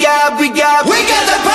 got, we got, we got the.